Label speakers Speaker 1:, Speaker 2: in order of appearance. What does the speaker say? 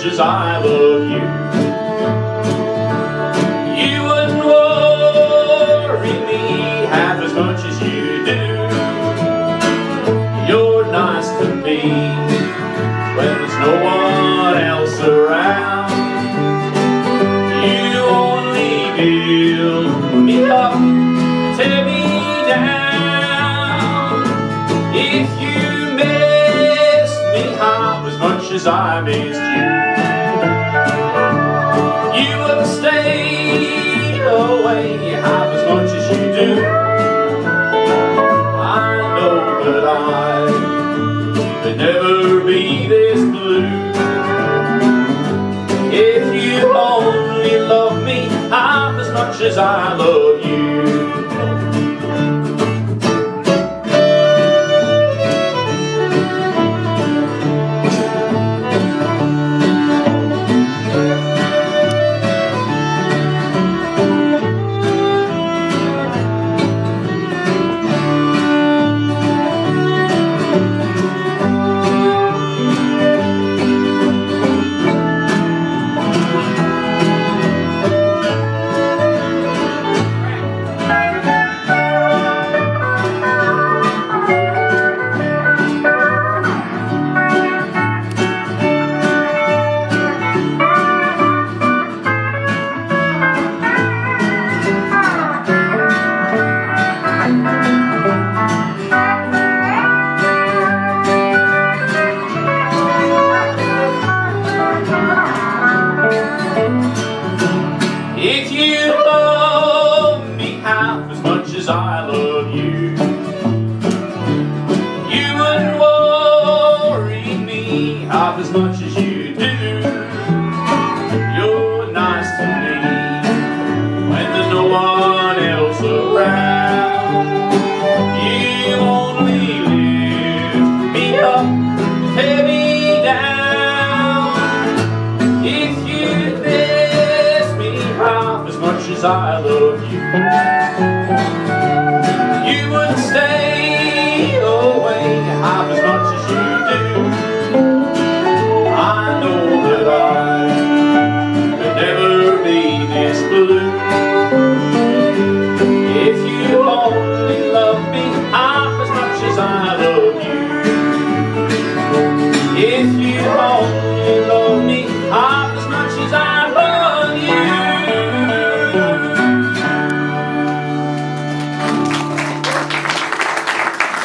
Speaker 1: much as I love you. You wouldn't worry me half as much as you do. You're nice to me when there's no one else around. You only build me up, tear me down. If you miss me half as much as I missed you, you If you I love you.